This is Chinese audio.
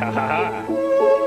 哈哈哈